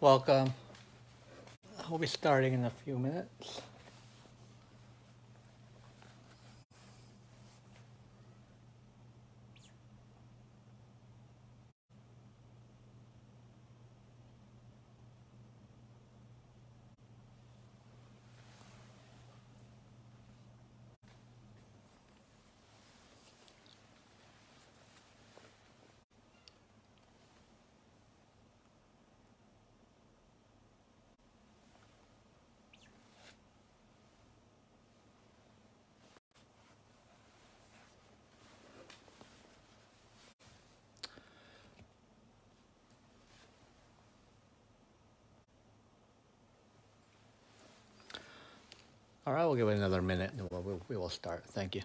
welcome. We'll be starting in a few minutes. All right, we'll give it another minute and we'll, we'll, we will start. Thank you.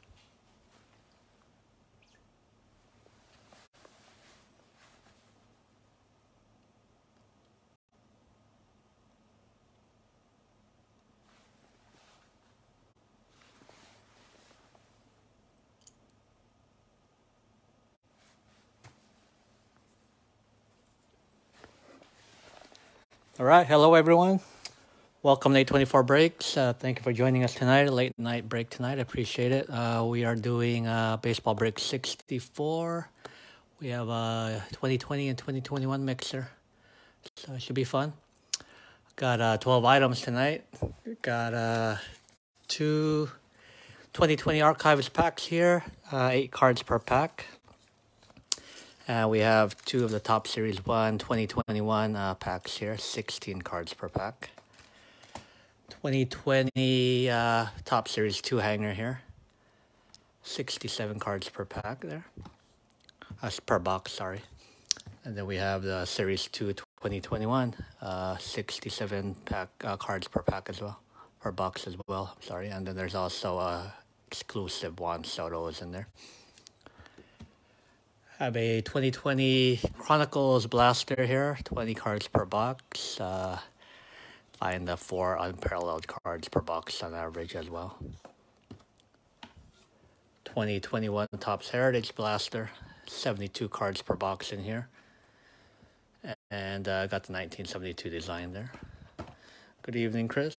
All right, hello everyone. Welcome to 824 Breaks. Uh, thank you for joining us tonight, late night break tonight. I appreciate it. Uh, we are doing uh, Baseball Break 64. We have a 2020 and 2021 mixer, so it should be fun. Got uh, 12 items tonight. Got uh, two 2020 archives packs here, uh, eight cards per pack. Uh, we have two of the Topps series one 2021 uh, packs here, 16 cards per pack. 2020 uh, Topps series two hanger here, 67 cards per pack there. That's per box, sorry. And then we have the series two 2021, uh, 67 pack uh, cards per pack as well, per box as well. Sorry, and then there's also a exclusive one, Juan Soto's in there I have a 2020 Chronicles Blaster here, 20 cards per box. Uh, find the four unparalleled cards per box on average as well. 2021 Topps Heritage Blaster, 72 cards per box in here. And uh, got the 1972 design there. Good evening, Chris.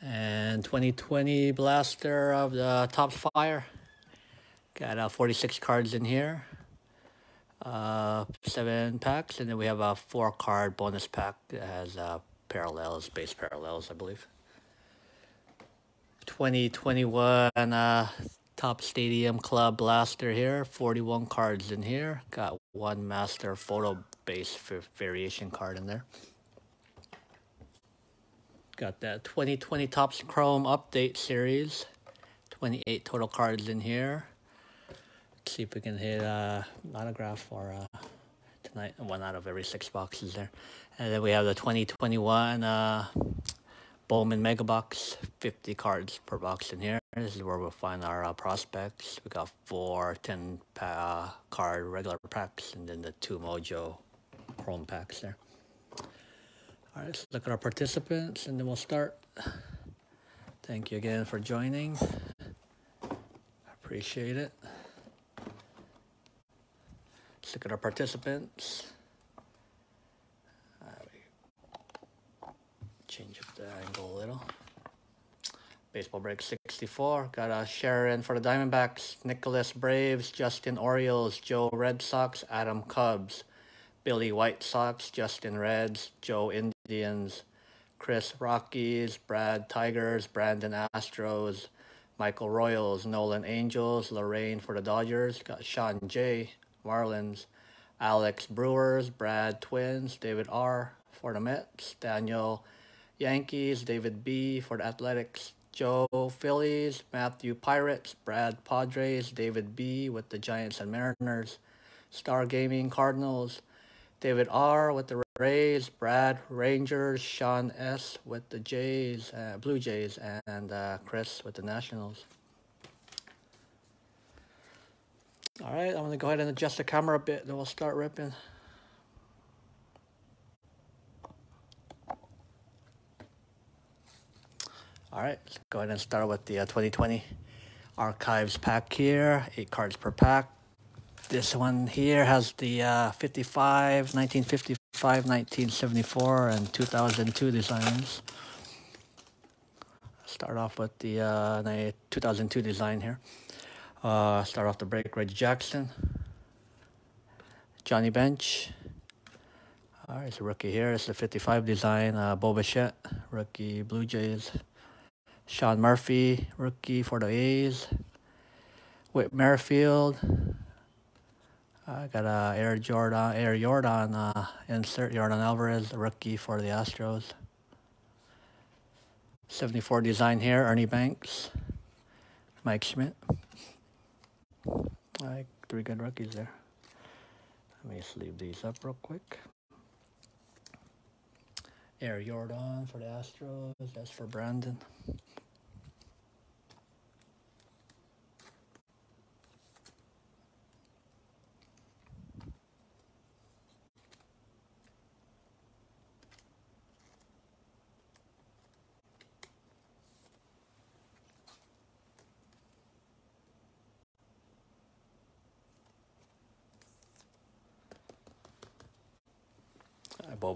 And 2020 Blaster of the Topps Fire. Got uh, 46 cards in here. Uh, seven packs, and then we have a four card bonus pack that has uh, parallels, base parallels, I believe. 2021 uh, Topps Stadium Club Blaster here. 41 cards in here. Got one master photo base variation card in there. Got that 2020 Topps Chrome Update Series. 28 total cards in here see if we can hit uh, autograph for uh, tonight. One out of every six boxes there. And then we have the 2021 uh, Bowman Mega Box, 50 cards per box in here. This is where we'll find our uh, prospects. We got four 10 uh, card regular packs and then the two Mojo Chrome packs there. All right, let's look at our participants and then we'll start. Thank you again for joining. Appreciate it. Let's look at our participants. change up the angle a little. Baseball break 64. Got a Sharon for the Diamondbacks, Nicholas Braves, Justin Orioles, Joe Red Sox, Adam Cubs, Billy White Sox, Justin Reds, Joe Indians, Chris Rockies, Brad Tigers, Brandon Astros, Michael Royals, Nolan Angels, Lorraine for the Dodgers, got Sean J, Marlins, Alex Brewers, Brad Twins, David R for the Mets, Daniel Yankees, David B for the Athletics, Joe Phillies, Matthew Pirates, Brad Padres, David B with the Giants and Mariners, Star Gaming Cardinals, David R with the Rays, Brad Rangers, Sean S with the Jays, uh, Blue Jays, and uh, Chris with the Nationals. All right, I'm gonna go ahead and adjust the camera a bit, then we'll start ripping. All right, let's go ahead and start with the uh, 2020 archives pack here, eight cards per pack. This one here has the uh, 55, 1955 1974, and 2002 designs. Start off with the uh, 2002 design here. Uh, start off the break, Reggie Jackson. Johnny Bench. All right, it's a rookie here. It's the 55 design, uh, Bo Bichette, rookie Blue Jays. Sean Murphy, rookie for the A's. Whit Merrifield. I got a Air Jordan, Air Jordan uh, insert. Yordan Alvarez, rookie for the Astros. 74 design here. Ernie Banks, Mike Schmidt. Like three good rookies there. Let me sleeve these up real quick. Air Jordan for the Astros. That's for Brandon.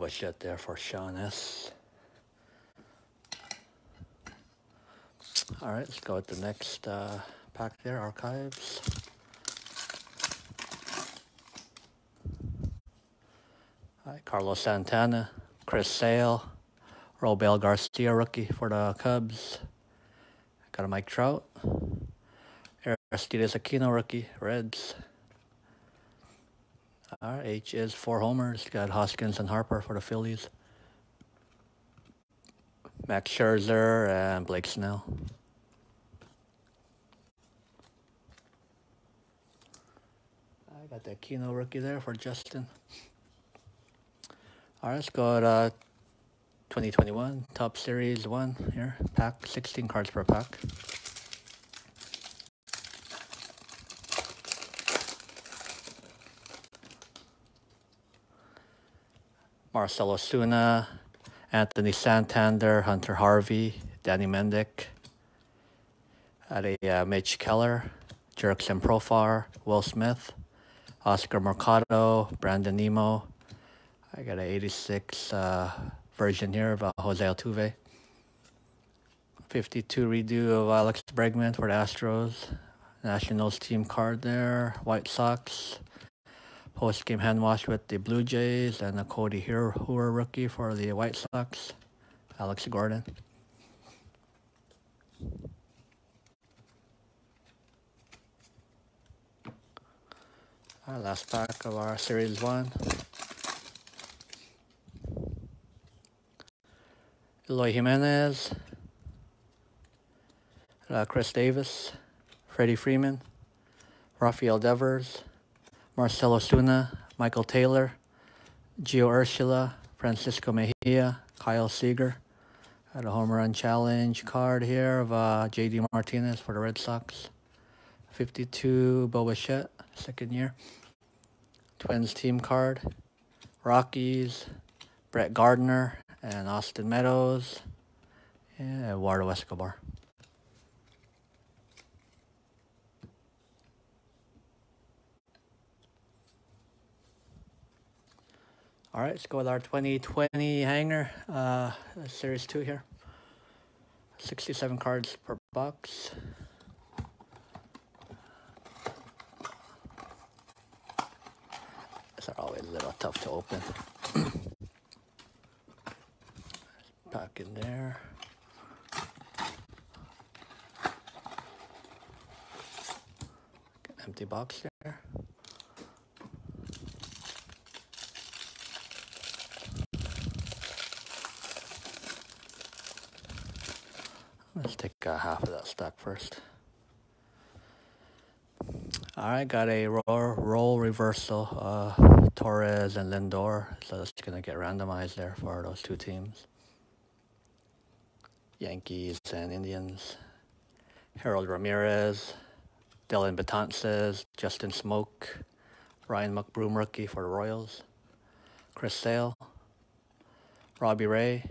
Bo Bichette there for Sean S. All right, let's go with the next uh, pack there, archives. Right, Carlos Santana, Chris Sale, Robel Garcia, rookie for the Cubs. Got a Mike Trout. Aristides Aquino, rookie, Reds. All right, H is four homers. Got Hoskins and Harper for the Phillies. Max Scherzer and Blake Snell. I got the Kino rookie there for Justin. All right, let's go uh, 2021 Topps Series 1 here. Pack 16 cards per pack. Marcell Ozuna, Anthony Santander, Hunter Harvey, Danny Mendick, had a uh, Mitch Keller, Jurickson Profar, Will Smith, Oscar Mercado, Brandon Nimmo. I got an 86 uh, version here of uh, Jose Altuve. 52 redo of Alex Bregman for the Astros. Nationals team card there. White Sox post game hand wash with the Blue Jays and a Cody are rookie for the White Sox, Alex Gordon. Our last pack of our series one. Eloy Jimenez, uh, Chris Davis, Freddie Freeman, Rafael Devers, Marcell Ozuna, Michael Taylor, Gio Urshela, Francisco Mejia, Kyle Seager. Got a home run challenge card here of uh, JD Martinez for the Red Sox. 52 Bo Bichette, second year. Twins team card. Rockies, Brett Gardner, and Austin Meadows, and Eduardo Escobar. All right, let's go with our 2020 hanger, uh, series two here. 67 cards per box. These are always a little tough to open. Back in there. Empty box there. Let's take half of that stack first. All right, got a roll, roll reversal, uh, Torres and Lindor. So it's going to get randomized there for those two teams. Yankees and Indians. Harold Ramirez, Dellin Betances, Justin Smoak, Ryan McBroom rookie for the Royals, Chris Sale, Robbie Ray,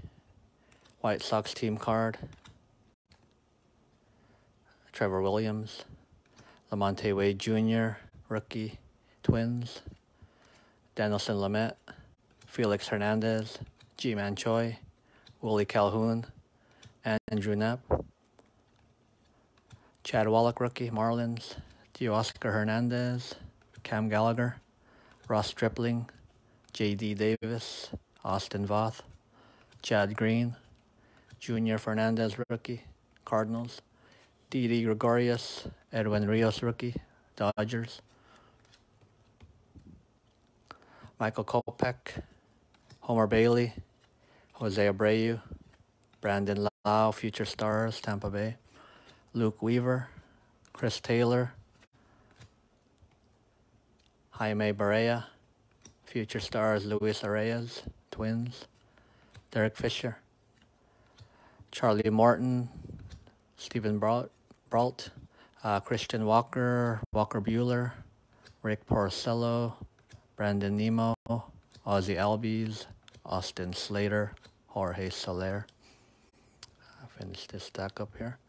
White Sox team card, Trevor Williams, Lamonte Wade Jr., rookie, Twins, Dinelson Lamet, Felix Hernandez, Ji-Man Choi, Willie Calhoun, Andrew Knapp, Chad Wallach rookie, Marlins, Oscar Hernandez, Cam Gallagher, Ross Stripling, J.D. Davis, Austin Voth, Chad Green, Junior Fernandez rookie, Cardinals, Didi Gregorius, Edwin Rios rookie, Dodgers, Michael Kopech, Homer Bailey, Jose Abreu, Brandon Lowe, Future Stars, Tampa Bay, Luke Weaver, Chris Taylor, Jaime Barria, Future Stars, Luis Reyes, Twins, Derek Fisher, Charlie Morton, Steven Brault, Brault uh, Christian Walker, Walker Buehler, Rick Porcello, Brandon Nimmo, Ozzie Albies, Austin Slater, Jorge Soler. I finished this stack up here.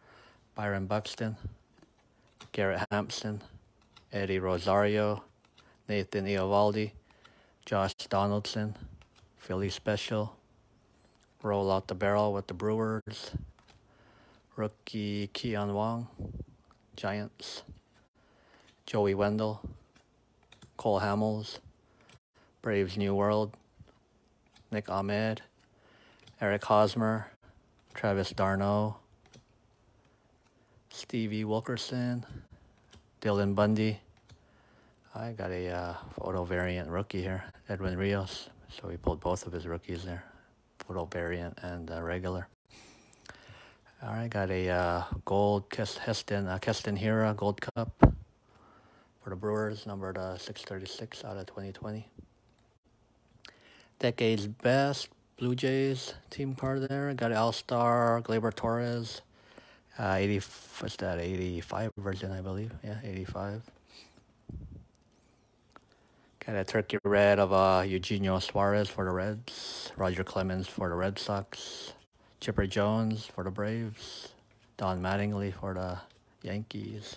Byron Buxton, Garrett Hampson, Eddie Rosario, Nathan Eovaldi, Josh Donaldson, Philly Special, Roll Out the Barrel with the Brewers, Rookie Kean Wong, Giants, Joey Wendle, Cole Hamels, Braves New World, Nick Ahmed, Eric Hosmer, Travis d'Arnaud, Stevie Wilkerson, Dylan Bundy. I got a uh, photo variant rookie here, Edwin Rios. So we pulled both of his rookies there, photo variant and uh, regular. All right, got a uh, gold Keston, uh, Keston Hiura Gold Cup for the Brewers, numbered uh, 636 out of 2020. Decade's best Blue Jays team card there. Got All Star, Gleyber Torres, uh, 80, what's that, 85 version, I believe. Yeah, 85. Got a turkey red of uh, Eugenio Suarez for the Reds, Roger Clemens for the Red Sox, Chipper Jones for the Braves, Don Mattingly for the Yankees.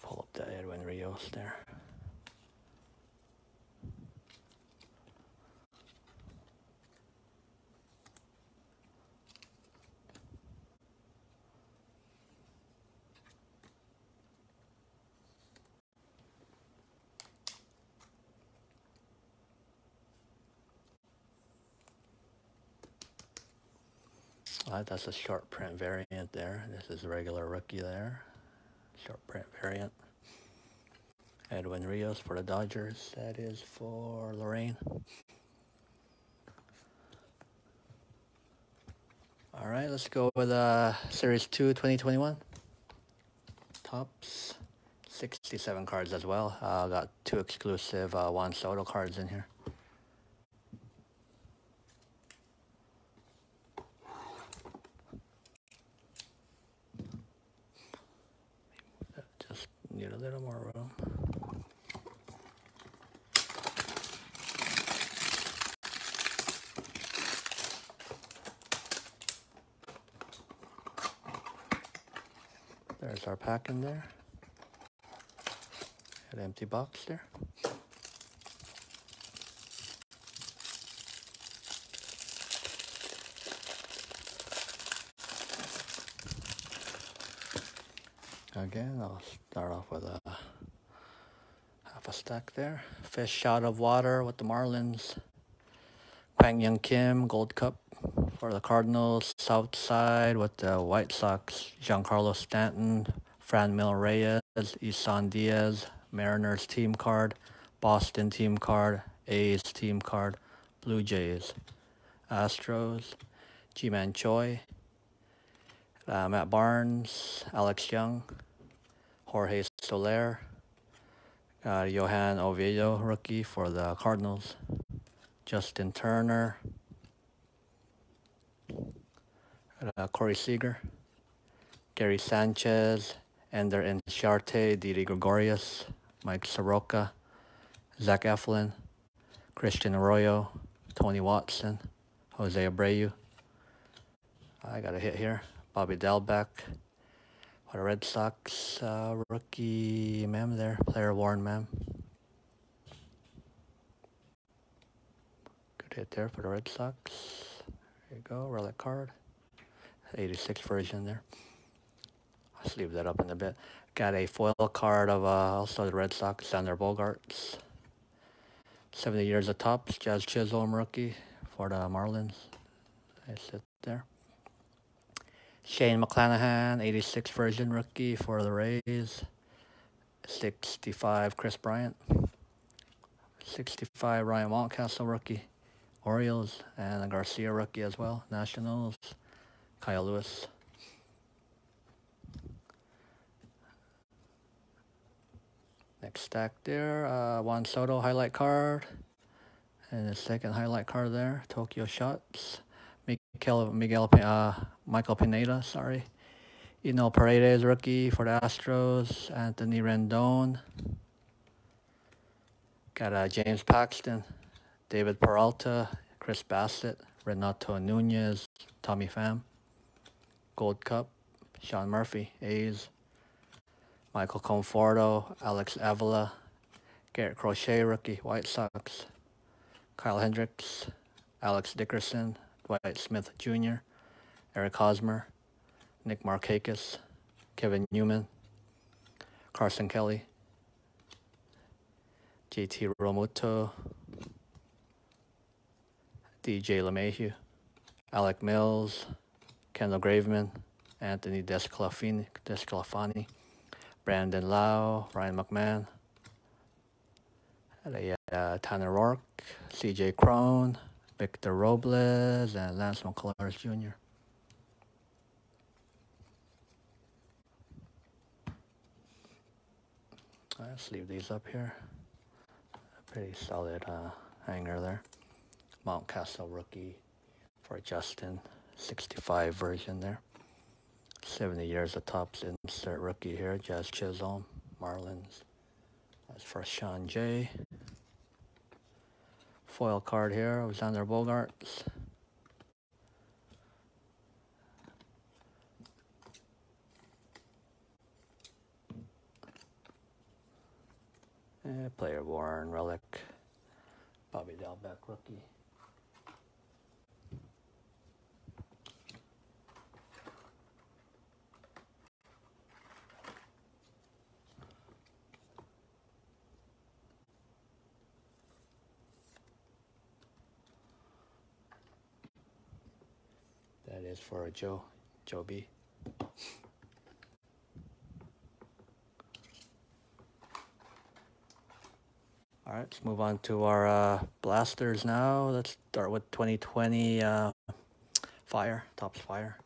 Pull up that Edwin Rios there. Uh, that's a short print variant there. This is a regular rookie there. Short print variant. Edwin Rios for the Dodgers. That is for Lorraine. All right, let's go with uh, Series 2 2021. Topps. 67 cards as well. Uh, got two exclusive uh, Juan Soto cards in here. Get a little more room. There's our pack in there. An empty box there. Again, I'll start off with a half a stack there. Fish out of water with the Marlins. Kwang Hyun Kim, Gold Cup for the Cardinals. South side with the White Sox. Giancarlo Stanton, Franmil Reyes, Isan Diaz, Mariners team card, Boston team card, A's team card, Blue Jays, Astros, Ji-Man Choi, uh, Matt Barnes, Alex Young, Jorge Soler, uh, Johan Oviedo, rookie for the Cardinals, Justin Turner, uh, Corey Seager, Gary Sanchez, Ender Inciarte, Didi Gregorius, Mike Soroka, Zach Eflin, Christian Arroyo, Tony Watson, Jose Abreu. I got a hit here. Bobby Dalbec the Red Sox uh, rookie mem there, player Warren mem. Good hit there for the Red Sox. There you go, relic card. 86 version there. I'll leave that up in a bit. Got a foil card of uh, also the Red Sox, Xander Bogaerts. 70 years of Topps, Jazz Chisholm rookie for the Marlins. I sit there. Shane McClanahan, 86 version rookie for the Rays. 65 Kris Bryant. 65 Ryan Mountcastle rookie. Orioles and a Garcia rookie as well. Nationals. Kyle Lewis. Next stack there, uh, Juan Soto highlight card. And the second highlight card there, Tokyo Shots. Miguel, Miguel uh, Michael Pineda, sorry. Eno Paredes, rookie for the Astros. Anthony Rendon. Got uh, James Paxton, David Peralta, Chris Bassitt, Renato Nunez, Tommy Pham. Gold Cup, Sean Murphy, A's. Michael Conforto, Alex Avila, Garrett Crochet, rookie, White Sox. Kyle Hendricks, Alex Dickerson, Dwight Smith Jr., Eric Hosmer, Nick Markakis, Kevin Newman, Carson Kelly, JT Realmuto, DJ LeMahieu, Alec Mills, Kendall Graveman, Anthony Desclafani, Desclafani Brandon Lowe, Ryan McMahon, uh, Tanner Roark, CJ Cron, Victor Robles, and Lance McCullers Jr. Let's leave these up here. A pretty solid uh, hanger there. Mountcastle rookie for Justin, 65 version there. 70 years of Topps insert rookie here, Jazz Chisholm, Marlins. That's for Sean J. Foil card here, Alexander Bogaerts. Eh, player worn relic, Bobby Dalbec rookie. That is for Joe, Joe B. All right, let's move on to our uh, blasters now. Let's start with 2020 uh, Fire, Topps Fire.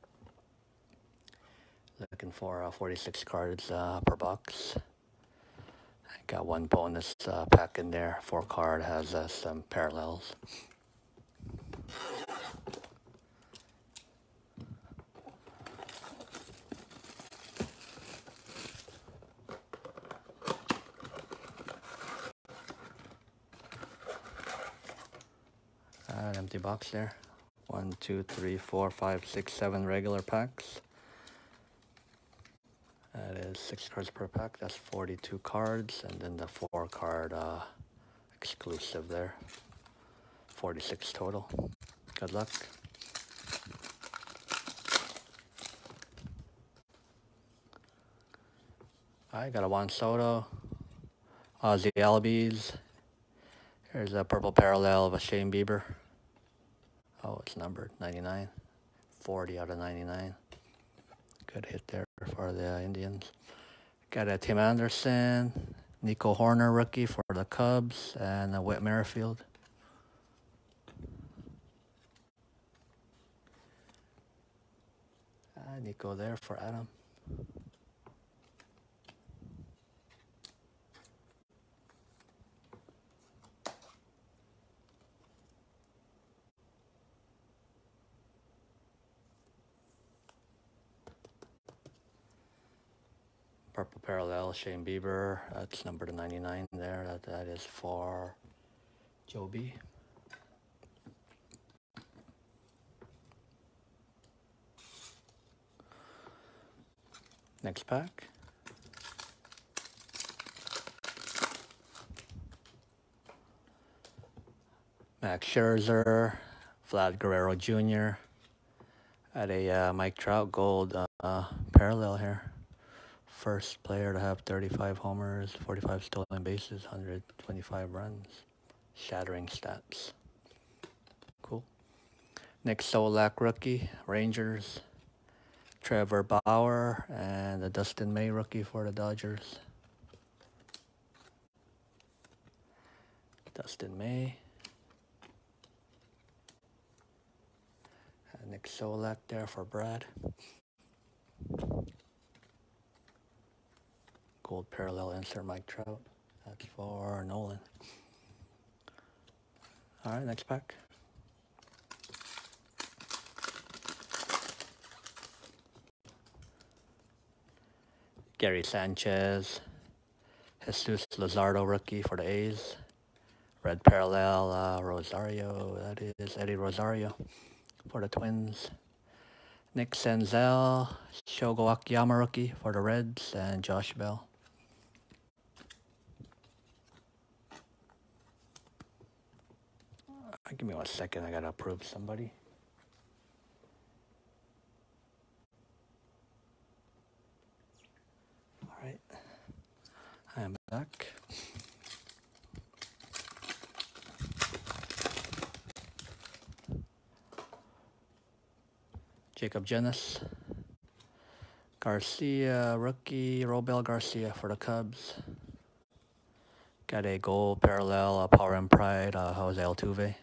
Looking for uh, 46 cards uh, per box. I got one bonus uh, pack in there. Four card has uh, some parallels. An empty box there. One, two, three, four, five, six, seven regular packs. That is six cards per pack. That's 42 cards. And then the four card uh, exclusive there. 46 total. Good luck. I got a Juan Soto. Ozzie Albies. Here's a purple parallel of a Shane Bieber. It's numbered 99. 40 out of 99. Good hit there for the Indians. Got a Tim Anderson, Nico Hoerner rookie for the Cubs, and a Whit Merrifield. Ah, Nico there for Adam. Purple Parallel, Shane Bieber. That's number to 99 there. That, that is for Joby. Next pack. Max Scherzer, Vlad Guerrero Jr. At a uh, Mike Trout gold uh, parallel here. First player to have 35 homers, 45 stolen bases, 125 runs. Shattering stats. Cool. Nick Solak rookie, Rangers. Trevor Bauer and the Dustin May rookie for the Dodgers. Dustin May. And Nick Solak there for Brad. Gold parallel insert Mike Trout. That's for Nolan. All right, next pack. Gary Sanchez, Jesus Luzardo rookie for the A's. Red parallel uh, Rosario, that is Eddie Rosario for the Twins. Nick Senzel, Shogo Akiyama rookie for the Reds, and Josh Bell. Uh, give me one second, I gotta approve somebody. All right, I am back. Jacob Junis. Garcia, rookie, Robel Garcia for the Cubs. Got a goal parallel, Power and Pride, uh, Jose Altuve.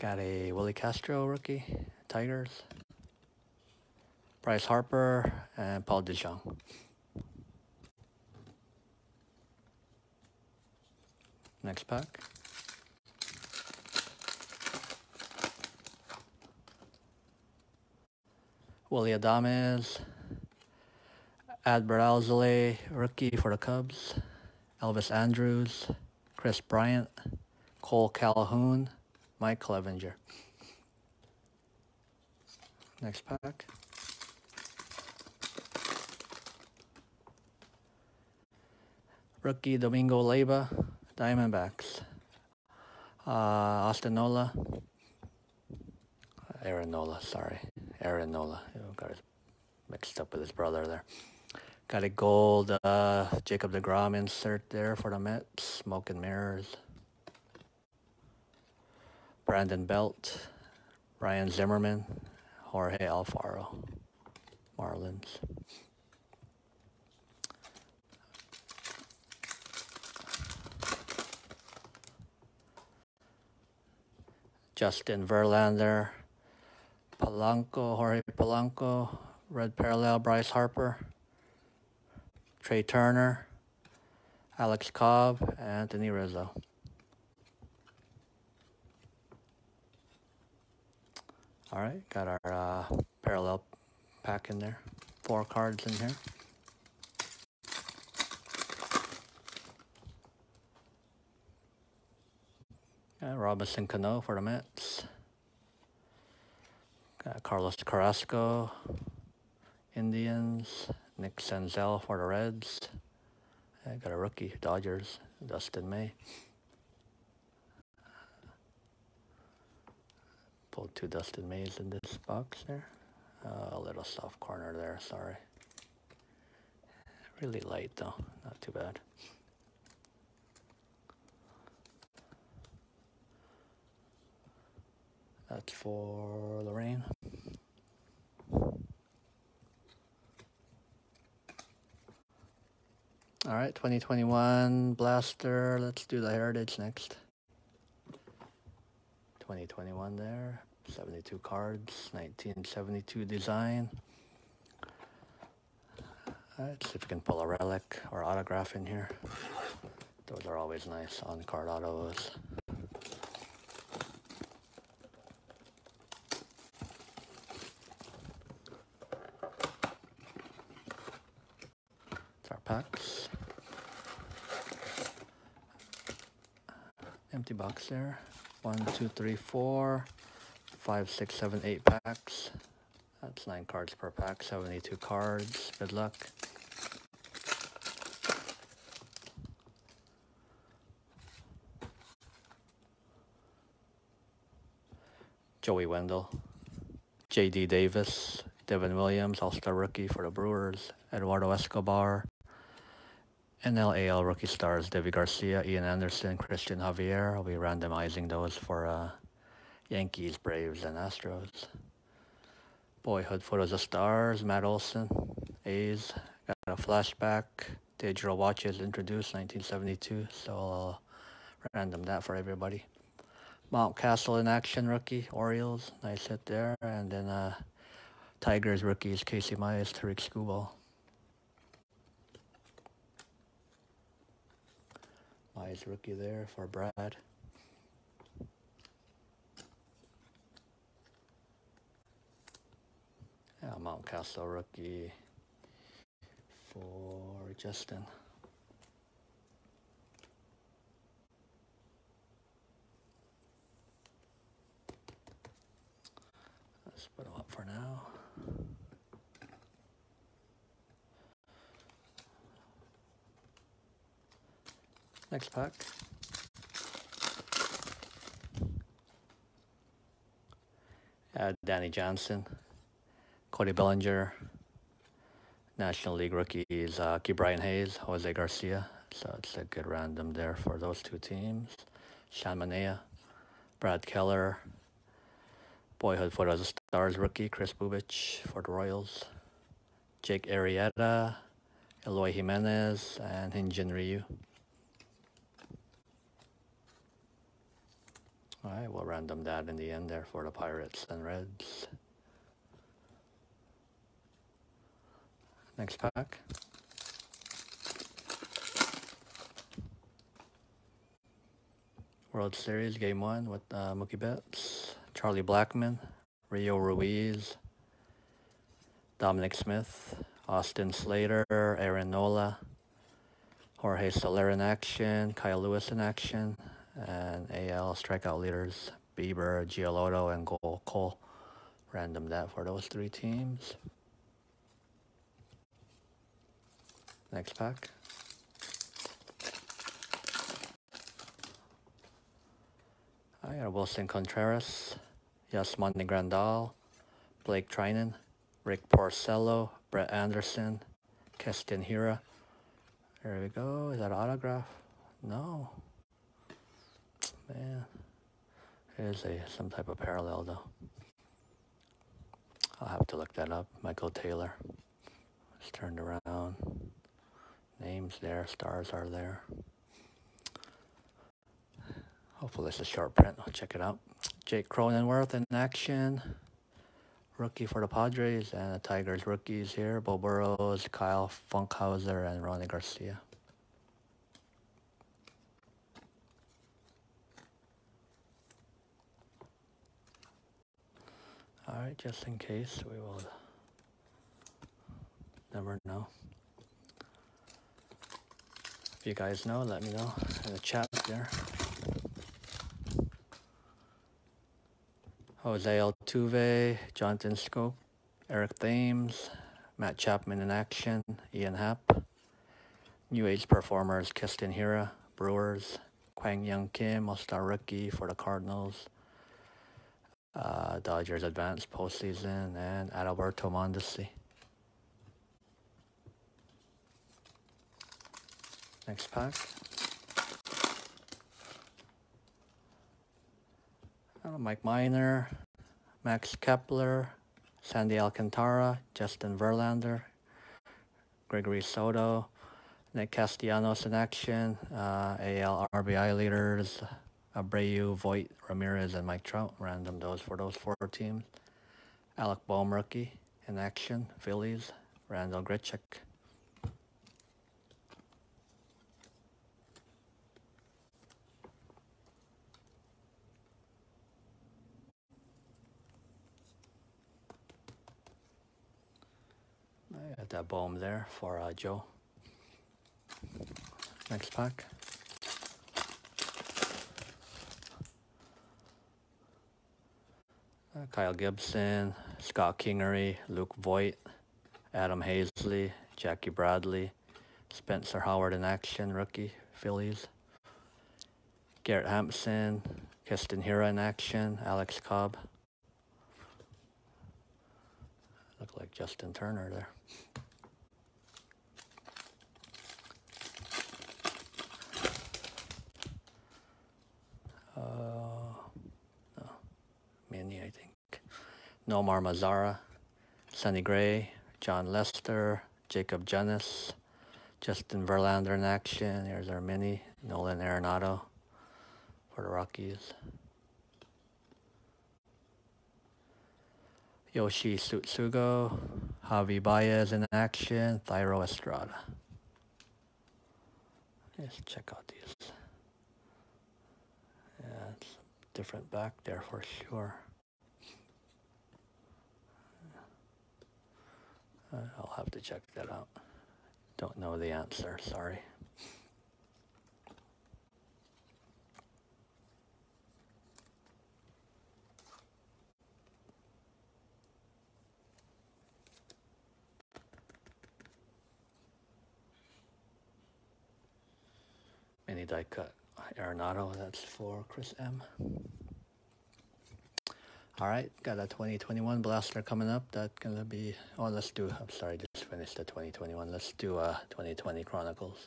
Got a Willi Castro rookie, Tigers. Bryce Harper and Paul DeJong. Next pack. Willy Adames, Adbert Alzolay, rookie for the Cubs, Elvis Andrus, Kris Bryant, Cole Calhoun, Mike Clevinger. Next pack. Rookie Domingo Leyba, Diamondbacks. Uh, Austin Nola, Aaron Nola, sorry. Aaron Nola. Got mixed up with his brother there. Got a gold uh, Jacob DeGrom insert there for the Mets. Smoke and mirrors. Brandon Belt. Ryan Zimmerman. Jorge Alfaro. Marlins. Justin Verlander. Polanco, Jorge Polanco, Red Parallel, Bryce Harper, Trea Turner, Alex Cobb, Anthony Rizzo. All right, got our uh, parallel pack in there. Four cards in here. Uh, Robinson Cano for the Mets. Got Carlos Carrasco, Indians. Nick Senzel for the Reds. I got a rookie, Dodgers, Dustin May. Pulled two Dustin Mays in this box there. Uh, a little soft corner there, sorry. Really light though, not too bad. That's for Lorraine. All right, 2021 Blaster. Let's do the Heritage next. 2021 there. 72 cards, 1972 design. Uh, let's see if we can pull a relic or autograph in here. Those are always nice on card autos. our packs. Empty box there. One, two, three, four, five, six, seven, eight packs. That's nine cards per pack, 72 cards. Good luck. Joey Wendle, J.D. Davis, Devin Williams, All-Star rookie for the Brewers, Eduardo Escobar, NLAL rookie stars Deivi Garcia, Ian Anderson, Cristian Javier. I'll be randomizing those for uh, Yankees, Braves, and Astros. Boyhood photos of stars, Matt Olson, A's. Got a flashback. Digital watches introduced 1972, so I'll random that for everybody. Mountcastle in action rookie, Orioles, nice hit there. And then uh, Tigers rookies, Casey Mize, Tarik Skubal. Mize rookie there for Brad. Yeah, Mountcastle rookie for Justin. Let's put them up for now. Next pack. Uh, Danny Johnson, Cody Bellinger, National League rookies, uh, Brian Hayes, Jose Garcia. So it's a good random there for those two teams. Sean Manaea, Brad Keller, Boyhood Photos Stars rookie, Chris Bubic for the Royals. Jake Arrieta, Eloy Jimenez, and Hyun-Jin Ryu. All right, we'll random that in the end there for the Pirates and Reds. Next pack. World Series Game 1 with uh, Mookie Betts, Charlie Blackmon, Rio Ruiz, Dominic Smith, Austin Slater, Aaron Nola, Jorge Soler in action, Kyle Lewis in action, and AL strikeout leaders Bieber, Giolito, and Cole. Random that for those three teams. Next pack. I got Willson Contreras, Yasmani Grandal, Blake Treinen, Rick Porcello, Brett Anderson, Keston Hiura. There we go. Is that autograph? No. Man. Is a some type of parallel though. I'll have to look that up. Michael Taylor. It's turned around. Names there, stars are there. Hopefully it's a short print. I'll check it out. Jake Cronenworth in action. Rookie for the Padres and the Tigers rookies here. Beau Burrows, Kyle Funkhouser, and Rony Garcia. Alright, just in case, we will never know. If you guys know, let me know in the chat there. Jose Altuve, Jonathan Schoop, Eric Thames, Matt Chapman in action, Ian Happ, New Age performers Keston Hiura, Brewers, Kwang Hyun Kim, All-Star rookie for the Cardinals, uh, Dodgers advanced postseason, and Adalberto Mondesi. Next pack. Mike Minor, Max Kepler, Sandy Alcantara, Justin Verlander, Gregory Soto, Nick Castellanos in action, uh, AL RBI leaders, Abreu, Voit, Ramirez, and Mike Trout. Random those for those four teams. Alec Bohm rookie in action, Phillies, Randal Grichuk. that bomb there for uh, Joe. Next pack. Uh, Kyle Gibson, Scott Kingery, Luke Voit, Adam Haseley, Jackie Bradley, Spencer Howard in action, rookie, Phillies. Garrett Hampson, Keston Hiura in action, Alex Cobb. Look like Justin Turner there. Uh, I think. Nomar Mazara, Sonny Gray, Jon Lester, Jacob Junis, Justin Verlander in action. Here's our mini, Nolan Arenado for the Rockies. Yoshi Tsutsugo, Javi Baez in action, Thairo Estrada. Let's check out these. Yeah, it's different back there for sure. Uh, I'll have to check that out. Don't know the answer, sorry. Die cut Arenado, that's for Chris M. All right, got a 2021 blaster coming up. That's gonna be. Oh, let's do. I'm sorry, just finished the 2021. Let's do uh 2020 Chronicles.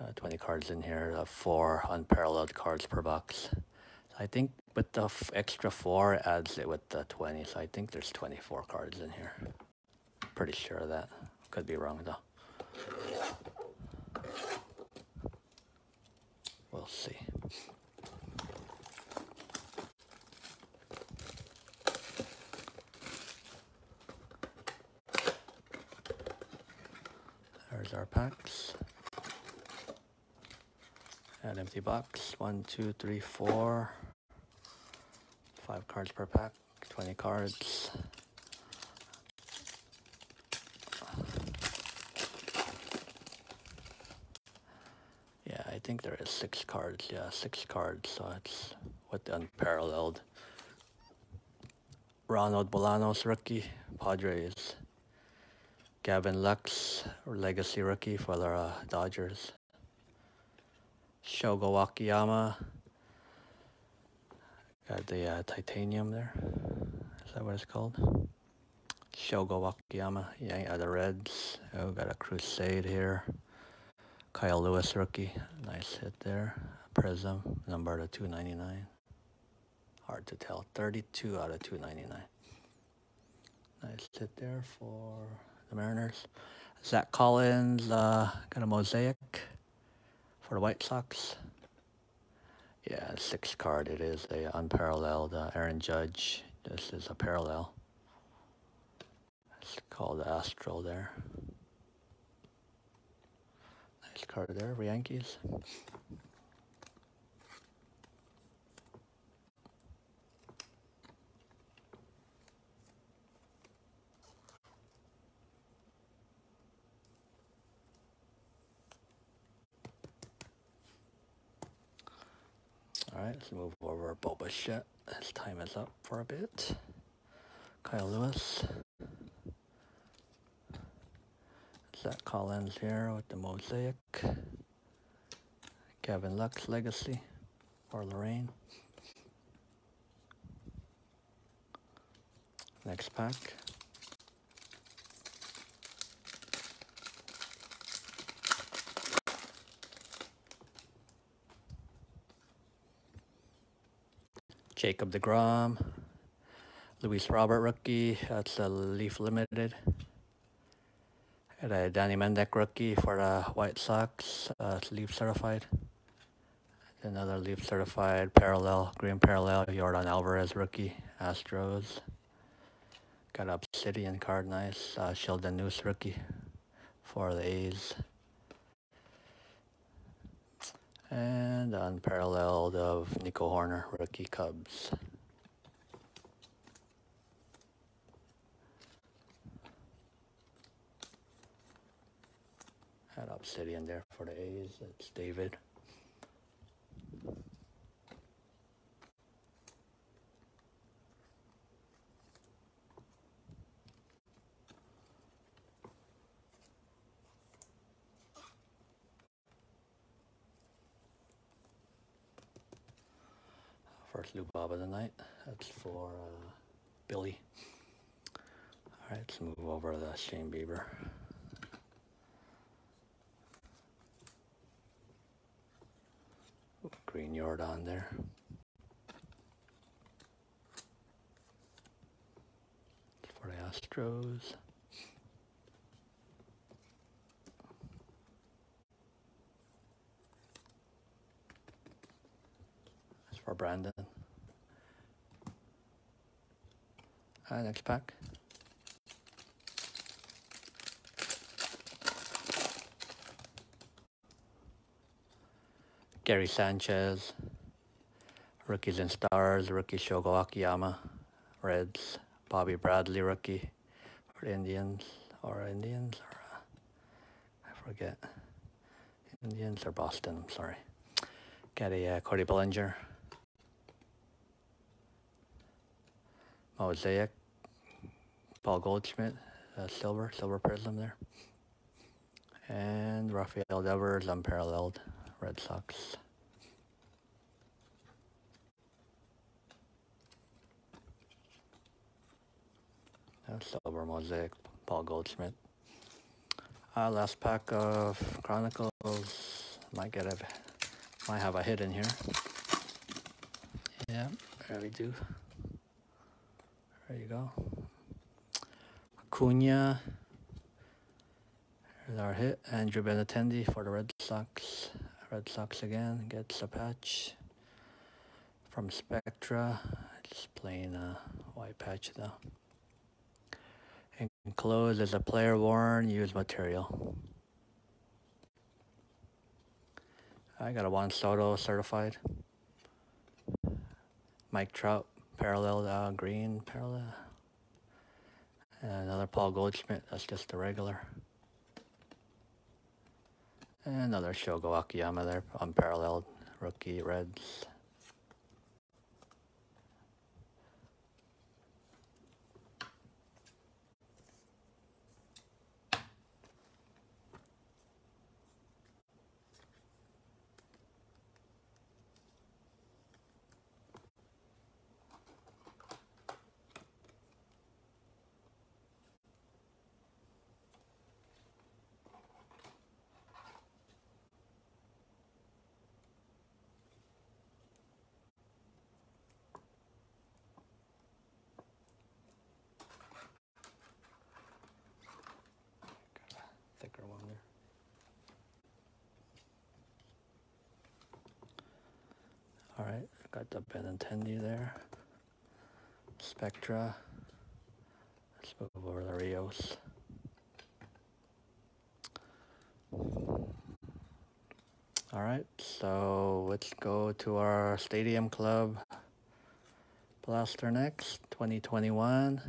Uh, 20 cards in here. Uh, four unparalleled cards per box. I think with the extra four adds it with the 20. So I think there's 24 cards in here. Pretty sure of that. Could be wrong though. We'll see. There's our packs. An empty box. One, two, three, four. Five cards per pack. 20 cards. Yeah, I think there is six cards. Yeah, six cards. So it's with the unparalleled. Ronald Bolanos rookie, Padres. Gavin Lux, legacy rookie for the uh, Dodgers. Shogo Akiyama. Got the uh, titanium there. Is that what it's called? Shogo Akiyama. Yeah, the Reds. Oh, got a Crusade here. Kyle Lewis rookie. Nice hit there. Prism, number to 299. Hard to tell. 32 out of 299. Nice hit there for the Mariners. Zach Collins uh, got a mosaic for the White Sox. Yeah, six card. It is a unparalleled uh, Aaron Judge. This is a parallel. It's called Astro there. Nice card there for Yankees. All right, let's move over Bo Bichette. His time is up for a bit. Kyle Lewis. Zach Collins here with the mosaic. Gavin Lux legacy for Lorraine. Next pack. Jacob DeGrom, Luis Robert rookie, that's a Leaf Limited. And a Danny Mendick rookie for the White Sox, uh, Leaf certified. Another Leaf certified parallel, green parallel, Yordan Alvarez rookie, Astros. Got Obsidian card, nice. Uh, Sheldon Neuse rookie for the A's. And unparalleled of Nico Hoerner, rookie Cubs. Had Obsidian there for the A's. It's David. First Lou Bob of the night. That's for uh, Billy. All right, let's move over to the Shane Bieber. Green yard on there. For the Astros. That's for Brandon. Right, next pack. Gary Sanchez, rookies and stars, rookie Shogo Akiyama, Reds, Bobby Bradley, rookie for the Indians, or Indians, or uh, I forget. Indians or Boston, I'm sorry. Got a uh, Cody Bellinger, Mosaic, Paul Goldschmidt, uh, silver, silver prism there. And Rafael Devers, unparalleled. Red Sox. That's Silver mosaic, Paul Goldschmidt. Uh, last pack of Chronicles. Might get a, might have a hit in here. Yeah, there we do. There you go. Acuna. Here's our hit. Andrew Benintendi for the Red Sox. Red Sox again gets a patch from Spectra. Just plain uh, white patch though. Enclosed is a player worn used material. I got a Juan Soto certified. Mike Trout parallel uh, green parallel. And another Paul Goldschmidt. That's just a regular. Another Shogo Akiyama there, unparalleled rookie Reds. All right, got there. Spectra. Let's move over the Rios. All right, so let's go to our Stadium Club Blaster next, 2021.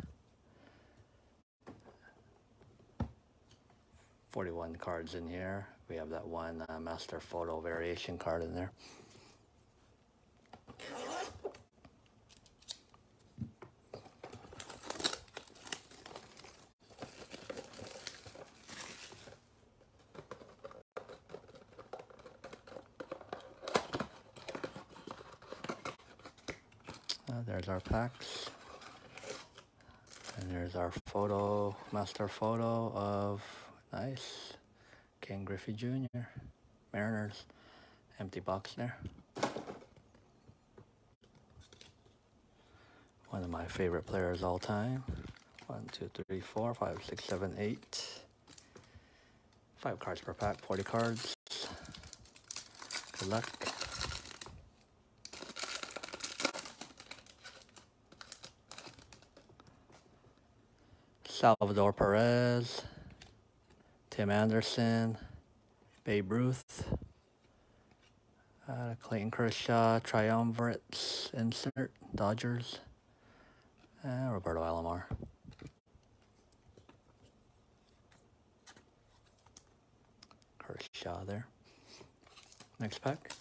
41 cards in here. We have that one uh, master photo variation card in there. Uh, there's our packs. And there's our photo, master photo of, nice, Ken Griffey Jr., Mariners. Empty box there. One of my favorite players all time. One, two, three, four, five, six, seven, eight. Five cards per pack, 40 cards. Good luck. Salvador Perez, Tim Anderson, Babe Ruth, uh, Clayton Kershaw, Triumvirates insert, Dodgers, and Roberto Alomar. Kershaw there. Next pack.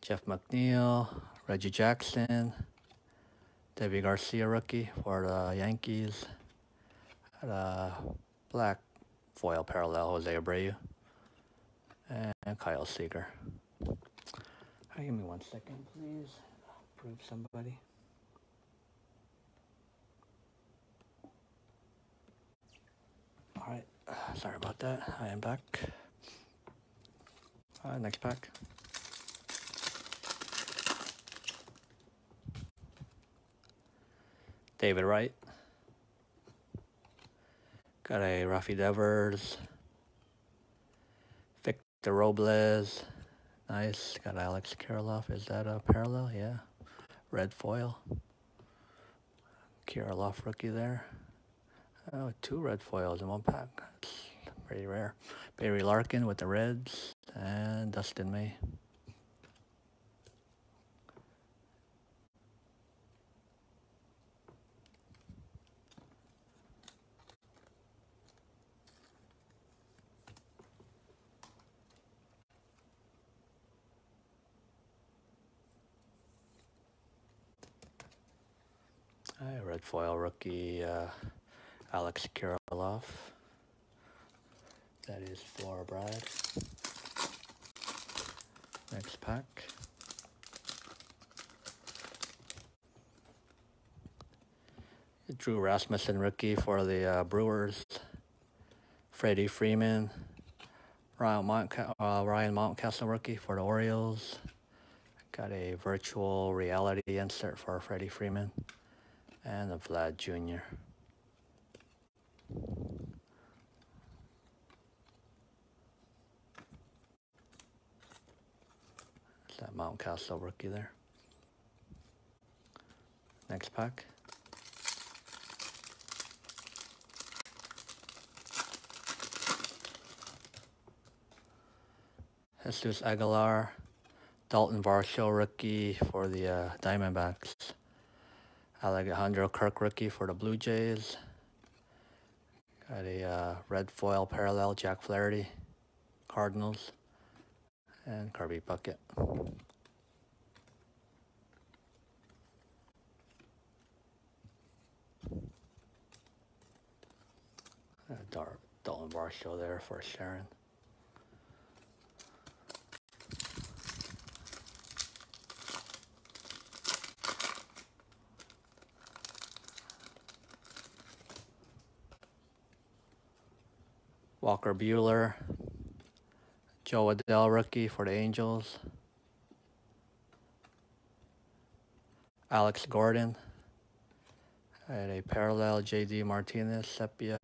Jeff McNeil, Reggie Jackson, Deivi Garcia rookie for the Yankees. Had a black foil parallel Jose Abreu and Kyle Seager. Right, give me one second, please. Prove somebody. All right, sorry about that. I am back. Next pack. David Wright. Got a Rafi Devers. Victor Robles. Nice. Got Alex Kirilloff. Is that a parallel? Yeah. Red foil. Kirilloff rookie there. Oh, two red foils in one pack. That's pretty rare. Barry Larkin with the Reds and Dustin May. Hi, red foil rookie uh, Alex Kirilloff. That is Flora Brad. Next pack. Drew Rasmussen rookie for the uh, Brewers. Freddie Freeman. Ryan, Mountca- uh, Ryan Mountcastle rookie for the Orioles. Got a virtual reality insert for Freddie Freeman and a Vlad Jr. That Mountcastle rookie there? Next pack. Jesus Aguilar, Dalton Varsho rookie for the uh, Diamondbacks. Alejandro Kirk rookie for the Blue Jays. Got a uh, red foil parallel Jack Flaherty, Cardinals, and Kirby Puckett. Dar- Dalton Varsho there for Sharon. Walker Buehler, Jo Adell rookie for the Angels, Alex Gordon, had a parallel JD Martinez sepia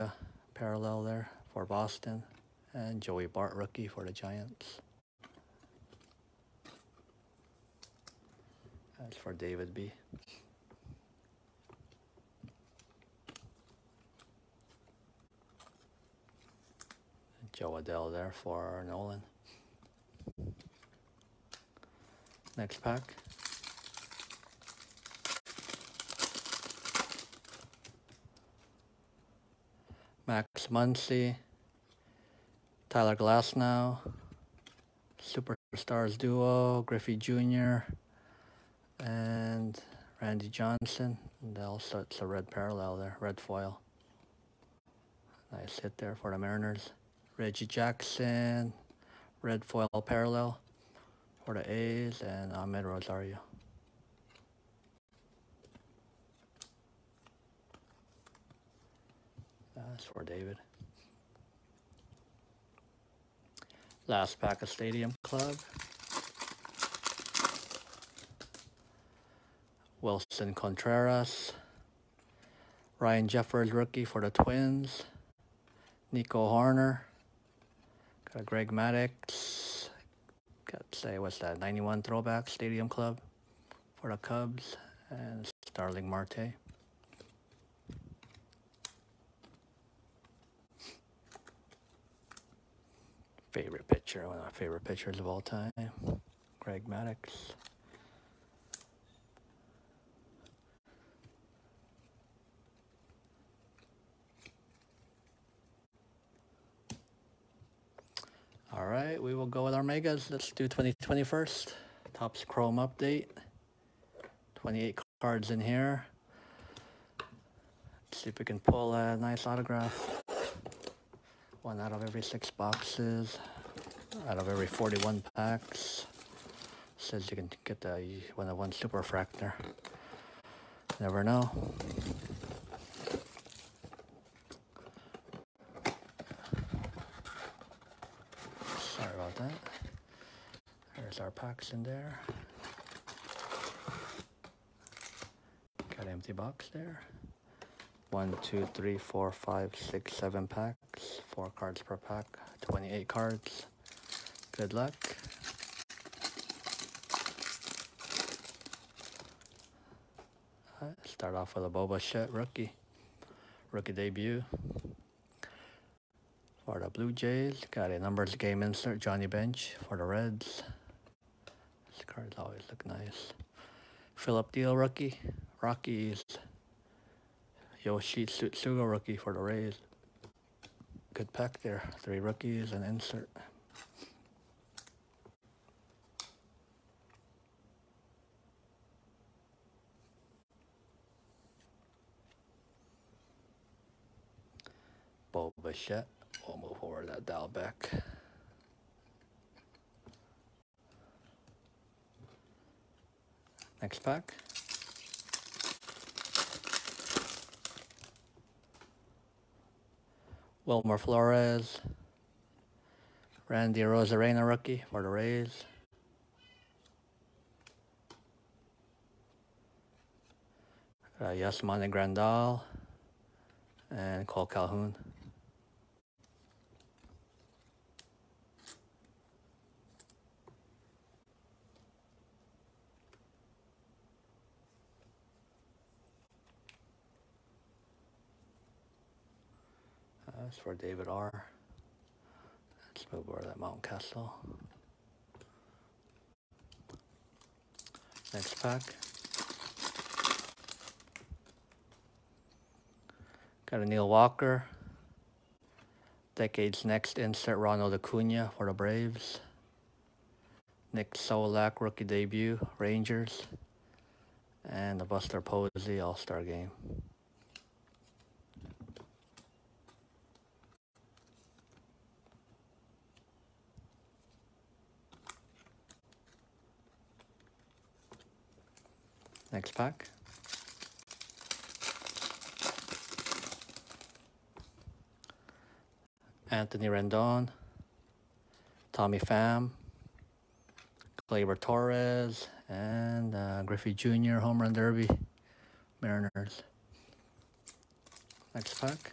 parallel there for Boston, and Joey Bart rookie for the Giants. That's for David B. Jo Adell there for Nolan. Next pack. Max Muncy, Tyler Glasnow, Superstars Duo, Griffey Jr., and Randy Johnson. And also it's a red parallel there, red foil. Nice hit there for the Mariners. Reggie Jackson, red foil parallel for the A's, and Amed Rosario. That's for David. Last pack of Stadium Club. Willson Contreras. Ryan Jeffers, rookie for the Twins. Nico Hoerner. Greg Maddux. Got say what's that? 91 throwback Stadium Club for the Cubs and Starling Marte. Favorite pitcher, one of my favorite pitchers of all time, Greg Maddux. All right, we will go with our megas. Let's do 2020 first. Topps Chrome update. 28 cards in here. Let's see if we can pull a nice autograph. One out of every six boxes, out of every 41 packs. says you can get the one of one super fractor. Never know. Sorry about that. There's our packs in there. Got empty box there. One, two, three, four, five, six, seven packs. Four cards per pack. 28 cards. Good luck. Uh, start off with a Bo Bichette rookie. Rookie debut. For the Blue Jays, got a numbers game insert, Johnny Bench. For the Reds, look nice. Phillip Deal rookie. Rockies. Yoshi Tsutsugo rookie for the Rays. Good pack there. Three rookies and insert. Bo Bichette. We'll move forward that dial back. Next pack. Wilmer Flores. Randy Arozarena rookie for the Rays. Uh, Yasmani Grandal and Cole Calhoun. That's for David R. Let's move over to that Mountcastle. Next pack. Got a Neil Walker. Decade's next insert Ronald Acuna for the Braves. Nick Solak rookie debut, Rangers. And the Buster Posey All-Star game. Next pack. Anthony Rendon, Tommy Pham, Gleyber Torres, and uh, Griffey Jr. Home Run Derby, Mariners. Next pack.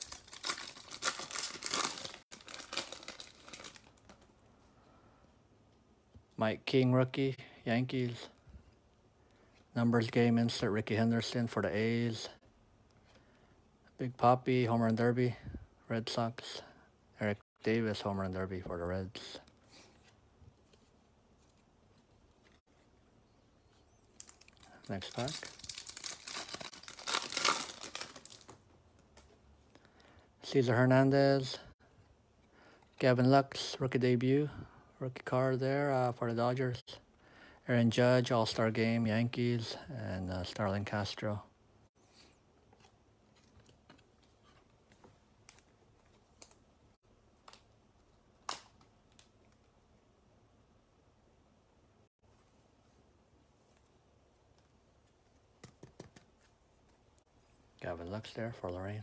Mike King rookie, Yankees. Numbers game insert Rickey Henderson for the A's. Big Poppy, Home Run Derby, Red Sox. Eric Davis, Home Run Derby for the Reds. Next pack. Cesar Hernandez. Gavin Lux, rookie debut. Rookie card there uh, for the Dodgers. Aaron Judge, All Star Game, Yankees, and uh, Starlin Castro. Gavin Lux there for Lorraine.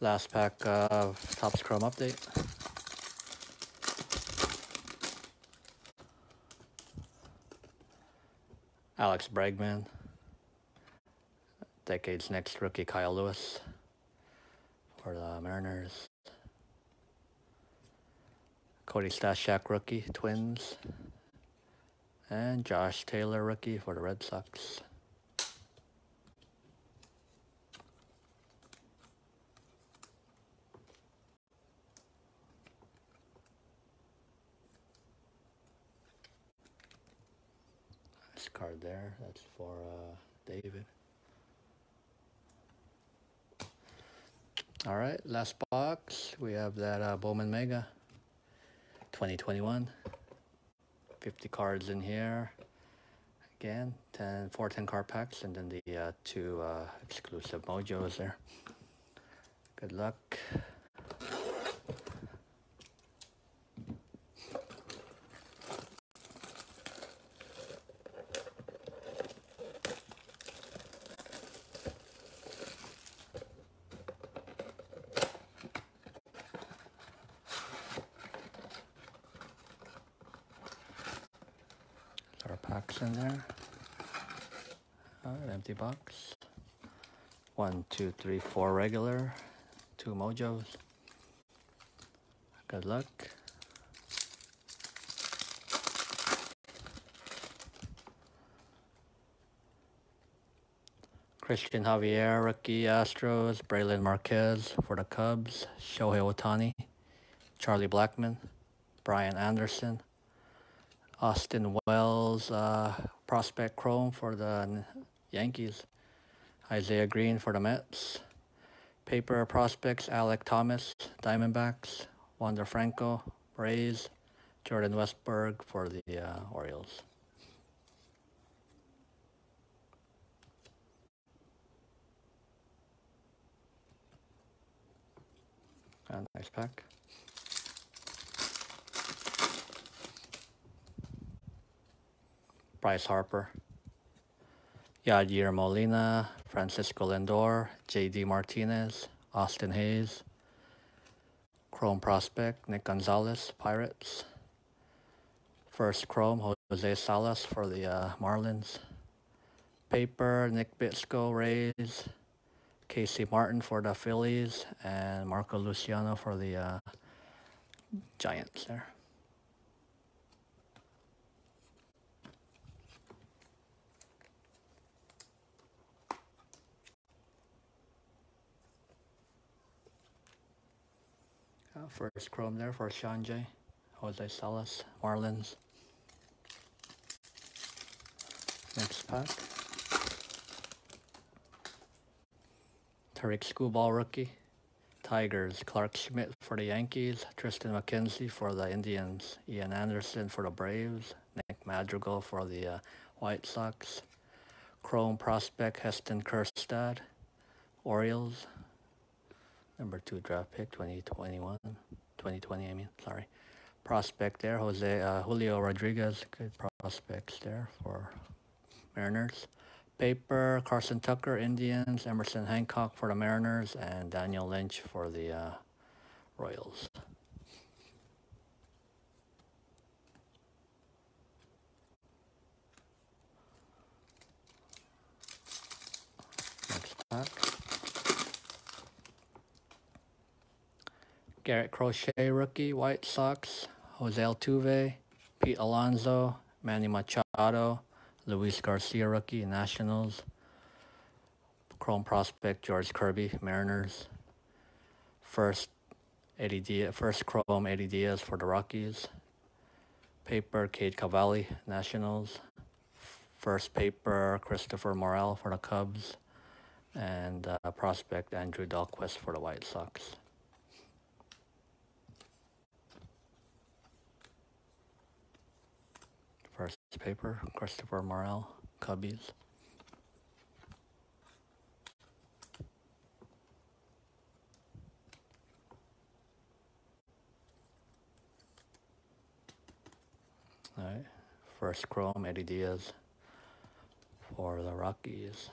Last pack of Topps Chrome update. Alex Bregman. Decade's next rookie, Kyle Lewis. For the Mariners. Cody Stashak rookie, Twins. And Josh Taylor rookie for the Red Sox. Card there. That's for uh, David. All right, last box. We have that uh, Bowman Mega 2021. 50 cards in here. Again, 10, four 10 card packs, and then the uh, two uh, exclusive mojos there. Good luck. our packs in there. Uh, empty box. One, two, three, four regular. Two mojos. Good luck. Cristian Javier, rookie Astros, Brailyn Marquez for the Cubs, Shohei Ohtani, Charlie Blackmon, Brian Anderson, Austin Wells, uh, prospect Chrome for the Yankees, Isaiah Greene for the Mets, paper prospects Alek Thomas, Diamondbacks, Wander Franco, Rays, Jordan Westburg for the uh, Orioles. And nice pack. Bryce Harper. Yadier Molina, Francisco Lindor, JD Martinez, Austin Hays, Chrome Prospect, Nick Gonzalez, Pirates. First Chrome, Jose Salas for the uh, Marlins. Paper, Nick Bitsko, Rays. Casey Martin for the Phillies and Marco Luciano for the uh, Giants there. First Chrome there for Sean J. Jose Salas, Marlins. Next pack. Tarik Skubal rookie. Tigers, Clarke Schmidt for the Yankees, Triston McKenzie for the Indians, Ian Anderson for the Braves, Nick Madrigal for the uh, White Sox, Chrome prospect Heston Kjerstad, Orioles, number two draft pick 2021, 2020 I mean, sorry. Prospect there, Jose uh, Julio Rodriguez, good prospects there for Mariners. Paper, Carson Tucker, Indians, Emerson Hancock for the Mariners, and Daniel Lynch for the uh, Royals. Next pack. Garrett Crochet, rookie, White Sox, Jose Altuve, Pete Alonso, Manny Machado, Luis Garcia rookie, Nationals. Chrome prospect George Kirby, Mariners. First Eddie Diaz, first Chrome Eddie Diaz for the Rockies. Paper Cade Cavalli, Nationals. First paper Christopher Morel for the Cubs. And uh, prospect Andrew Dalquist for the White Sox. First paper, Christopher Morel, Cubbies. All right, first Chrome, Eddie Diaz for the Rockies.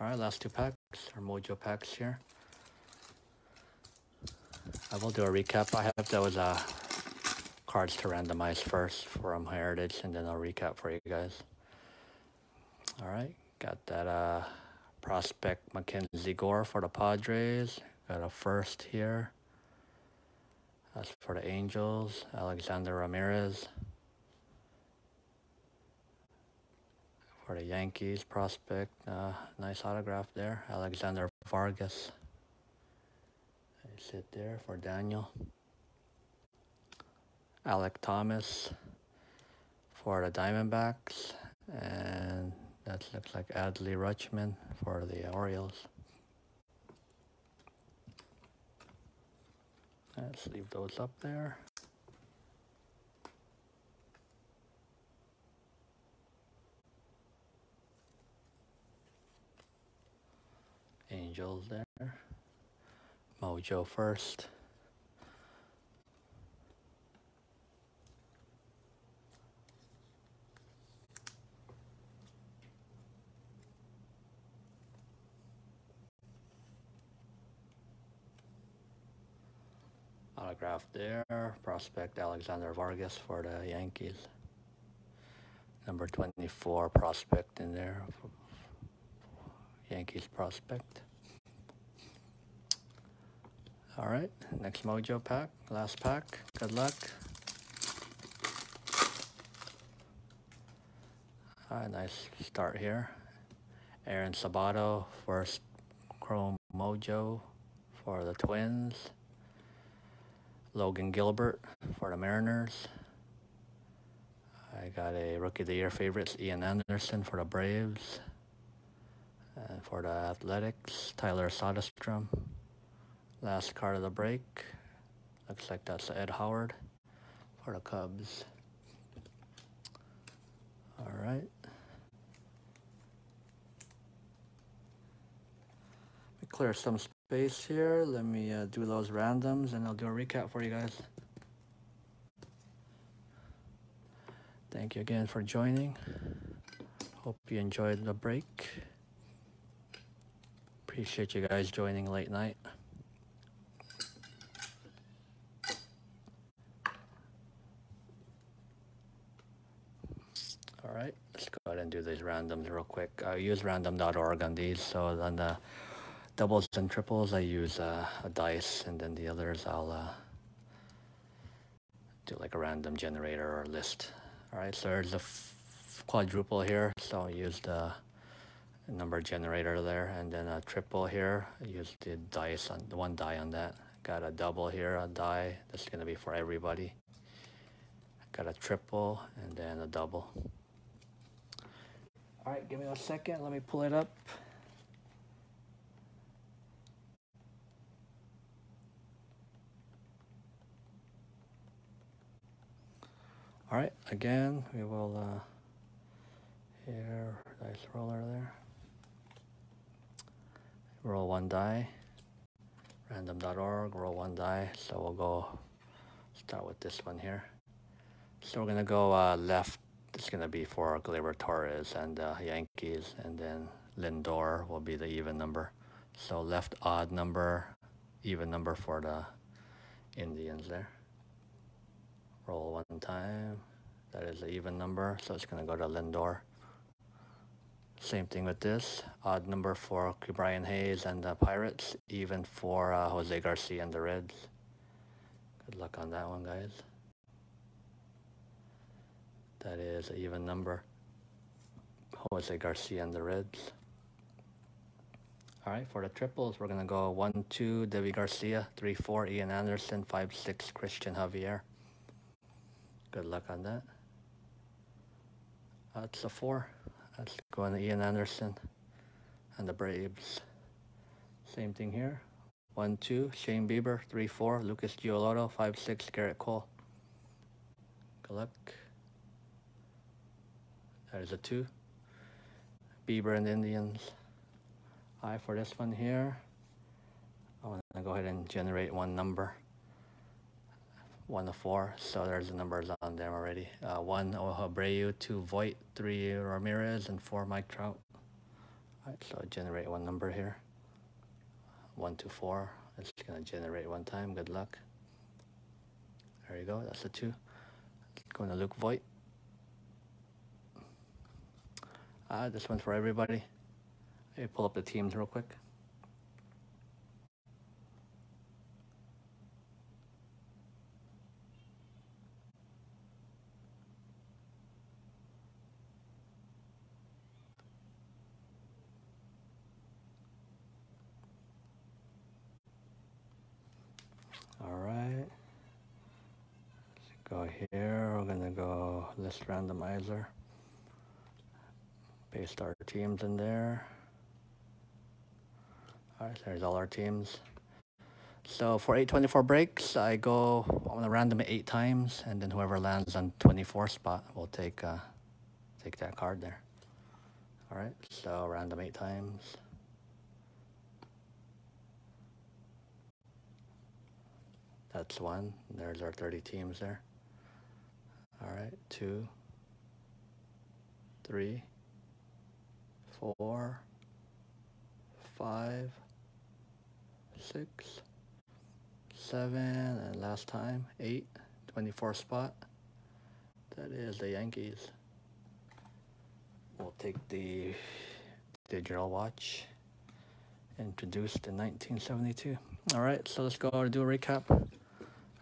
All right, last two packs, our Mojo packs here. I will do a recap. I have those uh, cards to randomize first from Heritage, and then I'll recap for you guys. All right, got that uh, prospect Mackenzie Gore for the Padres. Got a first here. That's for the Angels, Alexander Ramirez. For the Yankees, prospect, uh, nice autograph there, Alexander Vargas. Sit there for Daniel. Alek Thomas for the Diamondbacks, and that looks like Adley Rutschman for the Orioles. Let's leave those up there. Angels there. Mojo first. Autograph there. Prospect Alexander Vargas for the Yankees. Number 24 prospect in there. Yankees prospect. All right, next mojo pack, last pack. Good luck. Nice start here. Aaron Sabato, first Chrome Mojo for the Twins. Logan Gilbert for the Mariners. I got a Rookie of the Year favorites, Ian Anderson for the Braves. And for the Athletics, Tyler Soderstrom. Last card of the break. Looks like that's Ed Howard for the Cubs. All right. Clear some space here. Let me uh, do those randoms and I'll do a recap for you guys. Thank you again for joining. Hope you enjoyed the break. Appreciate you guys joining late night. All right, let's go ahead and do these randoms real quick. I use random.org on these, so on the doubles and triples I use uh, a dice, and then the others I'll uh, do like a random generator or list. All right, so there's a quadruple here, so I used the number generator there, and then a triple here. I used the dice on the one die on that. Got a double here, a die. That's gonna be for everybody. Got a triple and then a double. All right, give me a second. Let me pull it up. All right, again, we will uh, here, dice roller there. Roll one die, random.org, roll one die. So we'll go start with this one here. So we're gonna go uh, left it's to be for Gleyber Torres and uh, Yankees, and then Lindor will be the even number. So left odd number, even number for the Indians there. Roll one time. That is an even number, so it's going to go to Lindor. Same thing with this. Odd number for Brian Hayes and the Pirates, even for uh, Jose Garcia and the Reds. Good luck on that one, guys. That is an even number. Jose Garcia and the Reds. All right, for the triples, we're going to go 1 2, Deivi Garcia, 3 4, Ian Anderson, 5 6, Cristian Javier. Good luck on that. Uh, That's a 4. That's going to Ian Anderson and the Braves. Same thing here. 1 2, Shane Bieber, 3 4, Lucas Giolito, 5 6, Gerrit Cole. Good luck. There's a two. Bieber and Indians. I for this one here. I'm gonna go ahead and generate one number. One to four. So there's the numbers on them already. Uh, one Abreu, two Voit, three Ramirez, and four Mike Trout. All right, so generate one number here. One to four. It's gonna generate one time. Good luck. There you go. That's a two. Going to Luke Voit. Uh, this one's for everybody. Hey, pull up the teams real quick. All right. Let's go here. We're gonna go list randomizer. Paste our teams in there. All right, there's all our teams. So for 824 breaks, I go on a random eight times, and then whoever lands on 24 spot will take uh, take that card there. All right, so random eight times. That's one. There's our 30 teams there. All right, two, three, four, five, six, seven, and last time, eight, 24 spot. That is the Yankees. We'll take the digital watch introduced in 1972. All right, so let's go do a recap.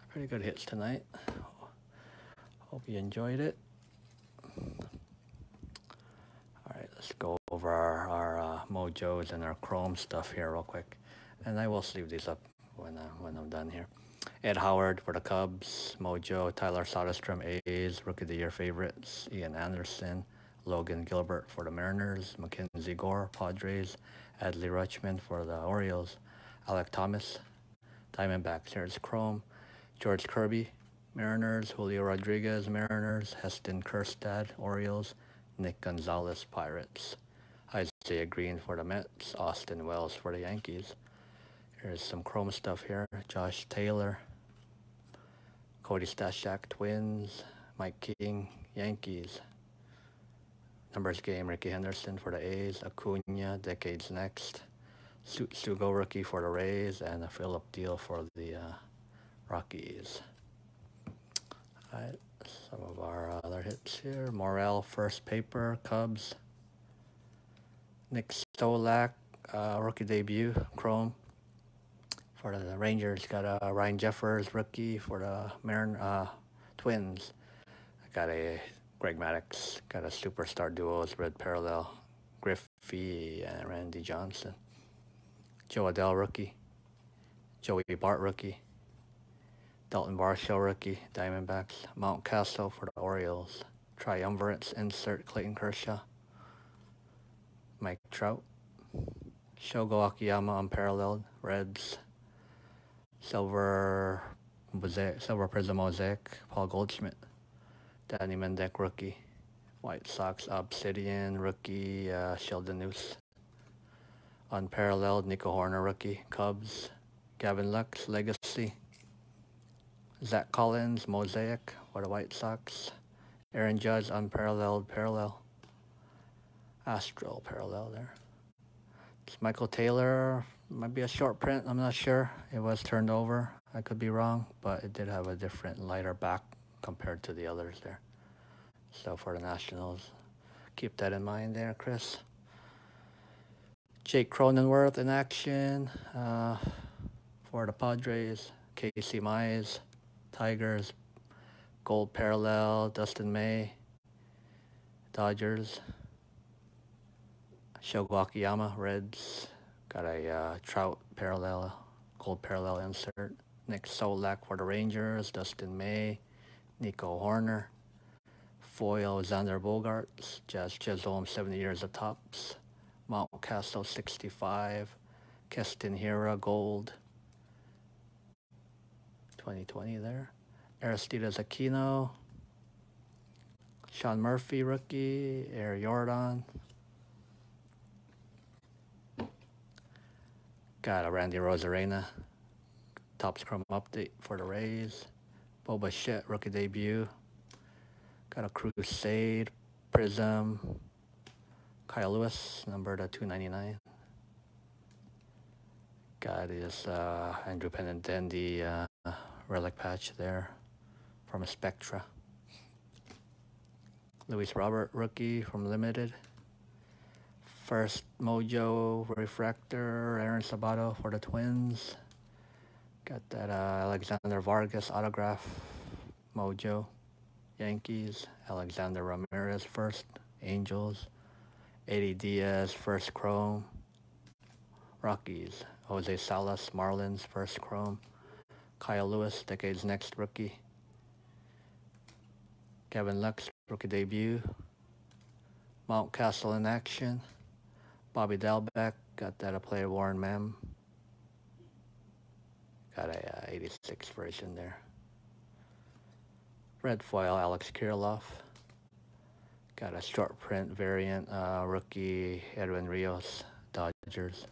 Pretty good hits tonight. Hope you enjoyed it. All right, let's go over our, our uh, mojos and our chrome stuff here real quick. And I will sleeve these up when, uh, when I'm done here. Ed Howard for the Cubs, Mojo, Tyler Soderstrom, A's, Rookie of the Year favorites, Ian Anderson, Logan Gilbert for the Mariners, Mackenzie Gore, Padres, Adley Rutschman for the Orioles, Alek Thomas, Diamondbacks, here's Chrome, George Kirby, Mariners, Julio Rodriguez, Mariners, Heston Kjerstad, Orioles, Nick Gonzalez, Pirates, Isaiah Greene for the Mets, Austin Wells for the Yankees. Here's some Chrome stuff here. Josh Taylor, Cody Stashak, Twins, Mike King, Yankees. Numbers game, Rickey Henderson for the A's, Acuna, Decades Next, Sugo rookie for the Rays, and a Phillip Diehl for the uh, Rockies. Some of our other hits here. Morel, first paper, Cubs. Nick Solak, uh, rookie debut, Chrome. For the Rangers, got a uh, Ryan Jeffers, rookie for the Marin uh, Twins. I got a Greg Maddux got a superstar duos, Red Parallel, Griffey and Randy Johnson. Jo Adell rookie. Joey Bart rookie. Dalton Varsho rookie, Diamondbacks. Mountcastle for the Orioles. Triumvirates insert Clayton Kershaw. Mike Trout. Shogo Akiyama unparalleled, Reds. Silver Mosaic, Silver Prism Mosaic, Paul Goldschmidt. Danny Mendick, rookie. White Sox, Obsidian, rookie, uh, Sheldon Neuse. Unparalleled, Nico Hoerner rookie. Cubs, Gavin Lux, Legacy. Zack Collins, Mosaic, for the White Sox. Aaron Judge, Unparalleled, Parallel. Astral, Parallel there. It's Michael Taylor, might be a short print, I'm not sure. It was turned over, I could be wrong, but it did have a different lighter back compared to the others there. So for the Nationals, keep that in mind there, Chris. Jake Cronenworth in action uh, for the Padres. Casey Mize, Tigers. Gold Parallel, Dustin May, Dodgers. Shogo Akiyama, Reds. Got a uh, Trout Parallel, Gold Parallel insert. Nick Solak for the Rangers, Dustin May, Nico Hoerner, Foil Xander Bogaerts, Jazz Chisholm 70 years of Topps, Mountcastle 65, Keston Hiura Gold 2020 there, Aristides Aquino, Sean Murphy rookie, Air Jordan. Got a Randy Arozarena, Topps Chrome update for the Rays. Bo Bichette, rookie debut. Got a Crusade, Prism, Kyle Lewis, number to 299. Got his uh, Andrew Benintendi uh, relic patch there from a Spectra. Luis Robert, rookie from Limited. First Mojo Refractor, Aaron Sabato for the Twins. Got that uh, Alexander Vargas autograph, Mojo, Yankees. Alexander Ramirez first, Angels. Eddie Diaz first Chrome, Rockies. Jose Salas Marlins first Chrome. Kyle Lewis, decade's next rookie. Gavin Lux, rookie debut. Mountcastle in action. Bobby Dalbec, got that a player Warren Mem. Got a uh, 86 version there. Red foil Alex Kirilloff. Got a short print variant uh, rookie Edwin Rios Dodgers.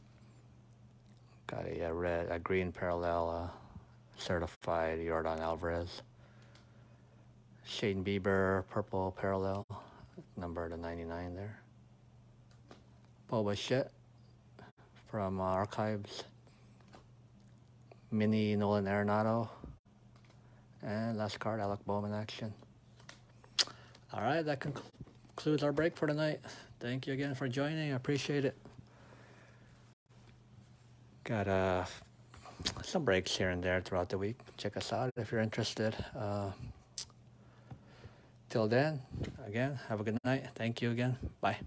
Got a, a red, a green parallel uh, certified Jordan Alvarez. Shane Bieber purple parallel number to 99 there. Bo Bichette from uh, Archives mini Nolan Arenado. And last card, Alec Bowman action. All right, that concludes our break for tonight. Thank you again for joining. I appreciate it. Got uh, some breaks here and there throughout the week. Check us out if you're interested. Uh, till then, again, have a good night. Thank you again. Bye.